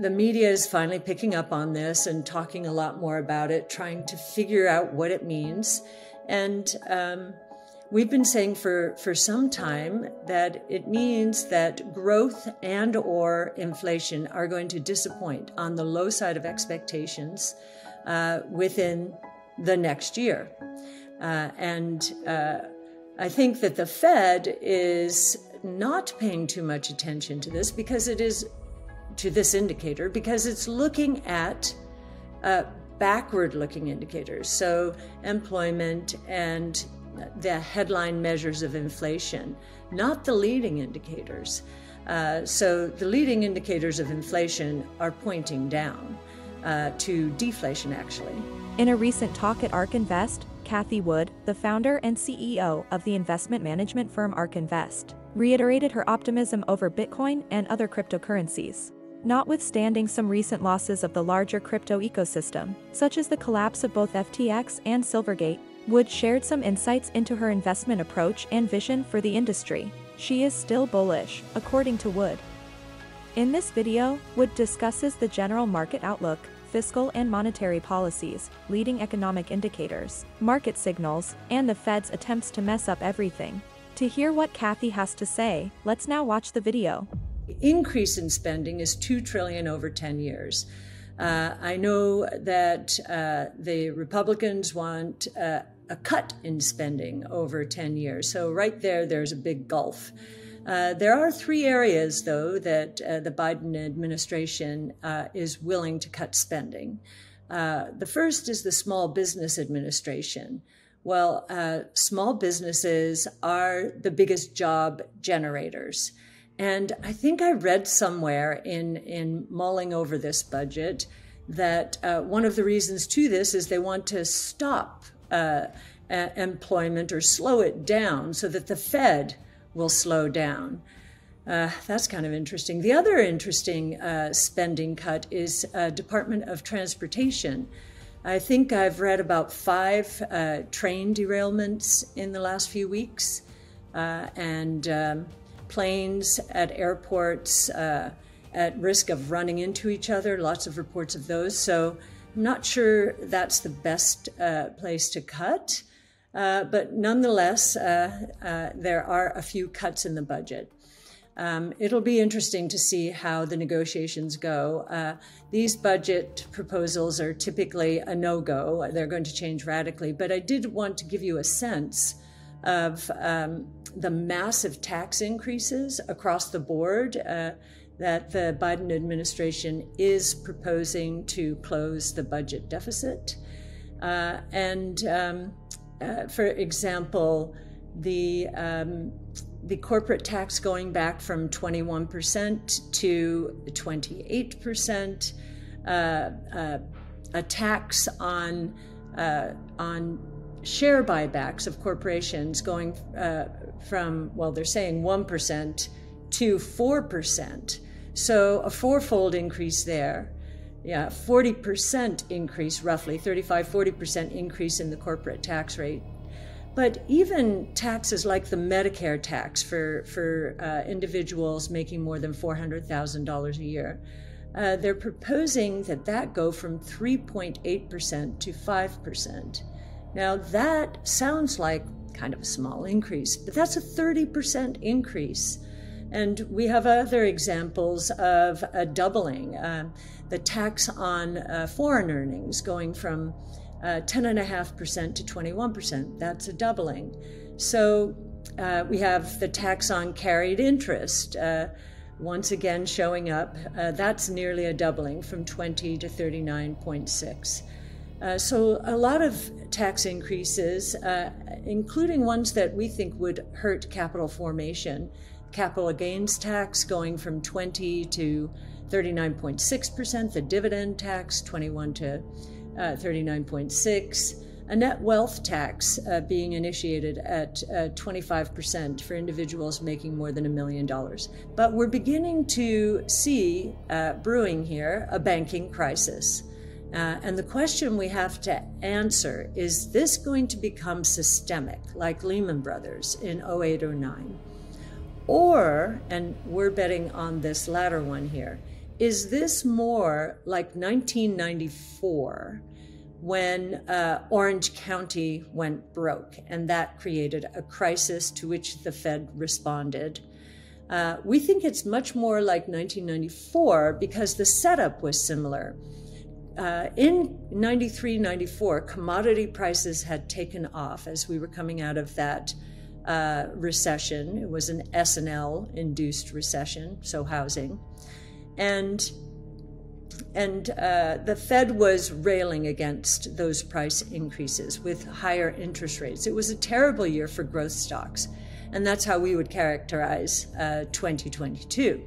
the media is finally picking up on this and talking a lot more about it, trying to figure out what it means. And um, we've been saying for, for some time that it means that growth and or inflation are going to disappoint on the low side of expectations uh, within the next year. Uh, and uh, I think that the Fed is not paying too much attention to this because it is to this indicator because it's looking at uh, backward looking indicators. So, employment and the headline measures of inflation, not the leading indicators. Uh, so, the leading indicators of inflation are pointing down uh, to deflation, actually. In a recent talk at ARK Invest, Cathie Wood, the founder and CEO of the investment management firm ARK Invest, reiterated her optimism over Bitcoin and other cryptocurrencies. Notwithstanding some recent losses of the larger crypto ecosystem, such as the collapse of both FTX and Silvergate, Wood shared some insights into her investment approach and vision for the industry. She is still bullish, according to Wood. In this video, Wood discusses the general market outlook, fiscal and monetary policies, leading economic indicators, market signals, and the Fed's attempts to mess up everything. To hear what Cathie has to say, let's now watch the video increase in spending is 2 trillion over 10 years. Uh, I know that uh, the Republicans want uh, a cut in spending over 10 years. So, right there, there's a big gulf. Uh, there are three areas, though, that uh, the Biden administration uh, is willing to cut spending. the first is the Small Business Administration. Well, small businesses are the biggest job generators. And I think I read somewhere in, in mulling over this budget that uh, one of the reasons to this is they want to stop uh, uh, employment or slow it down so that the Fed will slow down. Uh, that's kind of interesting. The other interesting uh, spending cut is uh, Department of Transportation. I think I've read about five train derailments in the last few weeks. and um, planes at airports uh, at risk of running into each other, lots of reports of those. So I'm not sure that's the best uh, place to cut. Uh, but nonetheless, uh, uh, there are a few cuts in the budget. Um, it'll be interesting to see how the negotiations go. Uh, these budget proposals are typically a no go, they're going to change radically. But I did want to give you a sense of um, the massive tax increases across the board uh, that the Biden administration is proposing to close the budget deficit. Uh, and um, uh, for example, the um, the corporate tax going back from 21% to 28%, uh, uh, a tax on uh, on share buybacks of corporations going uh, from, well, they're saying 1% to 4%. So a fourfold increase there. Yeah, 40% increase, roughly 35, 40% increase in the corporate tax rate. But even taxes like the Medicare tax for, for uh, individuals making more than $400,000 a year, uh, they're proposing that that go from 3.8% to 5%. Now, that sounds like kind of a small increase, but that's a 30% increase. And we have other examples of a doubling. Uh, the tax on uh, foreign earnings going from uh, 10.5% to 21%, that's a doubling. So uh, we have the tax on carried interest. Uh, once again showing up, uh, that's nearly a doubling from 20 to 39.6. Uh, so, a lot of tax increases, uh, including ones that we think would hurt capital formation. Capital gains tax going from 20 to 39.6%, the dividend tax 21 to uh, 39.6, a net wealth tax uh, being initiated at 25% uh, for individuals making more than a million dollars. But we're beginning to see uh, brewing here a banking crisis. Uh, and the question we have to answer is this going to become systemic, like Lehman Brothers in 08 or 09? Or, and we're betting on this latter one here, is this more like 1994 when uh, Orange County went broke and that created a crisis to which the Fed responded? Uh, we think it's much more like 1994 because the setup was similar. Uh, in 93, 94, commodity prices had taken off as we were coming out of that uh, recession. It was an S&L induced recession, so housing. And and uh, the Fed was railing against those price increases with higher interest rates. It was a terrible year for growth stocks. And that's how we would characterize uh, 2022.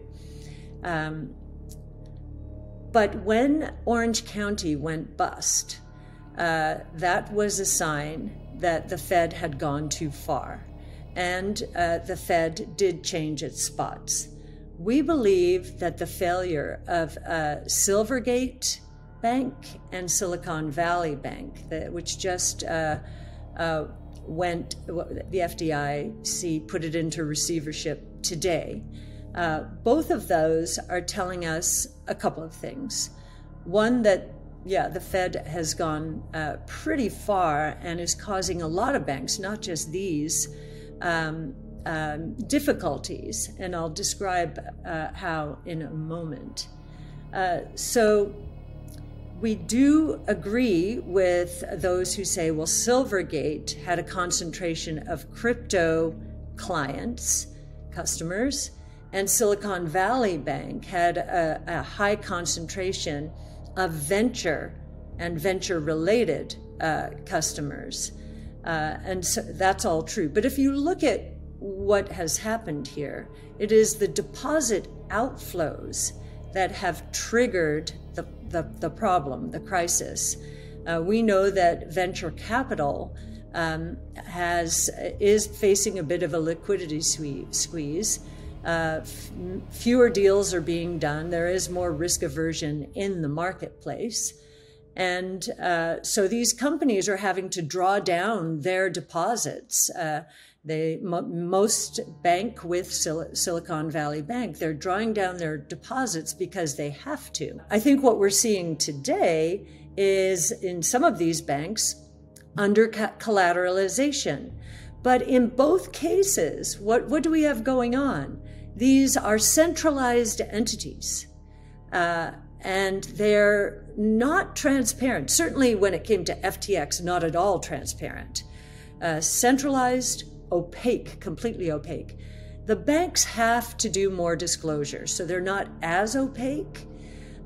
Um, but when Orange County went bust, uh, that was a sign that the Fed had gone too far. And uh, the Fed did change its spots. We believe that the failure of uh, Silvergate Bank and Silicon Valley Bank, that, which just uh, uh, went, the FDIC put it into receivership today. Uh, both of those are telling us a couple of things. One, that, yeah, the Fed has gone uh, pretty far and is causing a lot of banks, not just these, um, um, difficulties. And I'll describe uh, how in a moment. Uh, so, we do agree with those who say, well, Silvergate had a concentration of crypto clients, customers, and Silicon Valley Bank had a, a high concentration of venture and venture related uh, customers. Uh, and so that's all true. But if you look at what has happened here, it is the deposit outflows that have triggered the, the, the problem, the crisis. Uh, we know that venture capital um, has is facing a bit of a liquidity squeeze. Uh, fewer deals are being done. There is more risk aversion in the marketplace. And uh, so these companies are having to draw down their deposits. Uh, they most bank with Sil- Silicon Valley Bank. They're drawing down their deposits because they have to. I think what we're seeing today is in some of these banks under collateralization. But in both cases, what, what do we have going on? These are centralized entities. Uh, and they're not transparent. Certainly, when it came to FTX, not at all transparent. Uh, centralized, opaque, completely opaque. The banks have to do more disclosure, so they're not as opaque.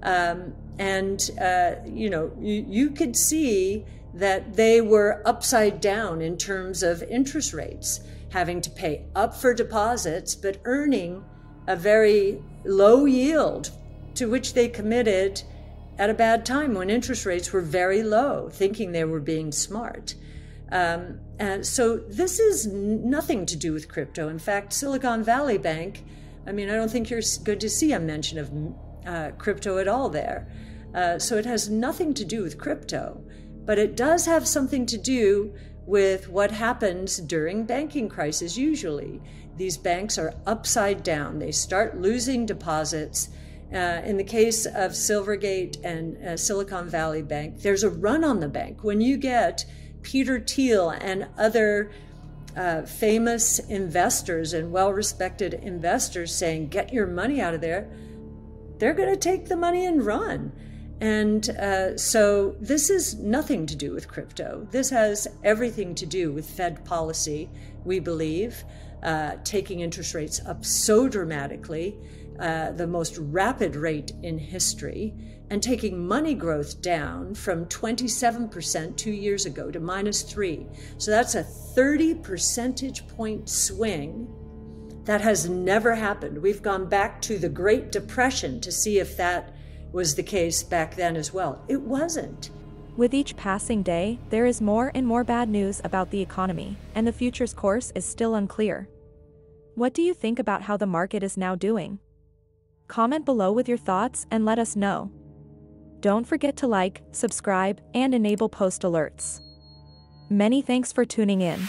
Um, and, uh, you know, you, you could see that they were upside down in terms of interest rates, having to pay up for deposits, but earning a very low yield to which they committed at a bad time when interest rates were very low, thinking they were being smart. Um, and so this is nothing to do with crypto. In fact, Silicon Valley Bank, I mean, I don't think you're going to see a mention of uh, crypto at all there. Uh, so it has nothing to do with crypto, but it does have something to do with what happens during banking crisis usually. These banks are upside down. They start losing deposits. Uh, in the case of Silvergate and uh, Silicon Valley Bank, there's a run on the bank. When you get Peter Thiel and other uh, famous investors and well respected investors saying, get your money out of there, they're going to take the money and run. And uh, so this is nothing to do with crypto. This has everything to do with Fed policy, we believe, uh, taking interest rates up so dramatically, uh, the most rapid rate in history and taking money growth down from 27% two years ago to minus three. So that's a 30 percentage point swing that has never happened. We've gone back to the Great Depression to see if that was the case back then as well. It wasn't. With each passing day, there is more and more bad news about the economy, and the future's course is still unclear. What do you think about how the market is now doing? Comment below with your thoughts and let us know. Don't forget to like, subscribe, and enable post alerts. Many thanks for tuning in.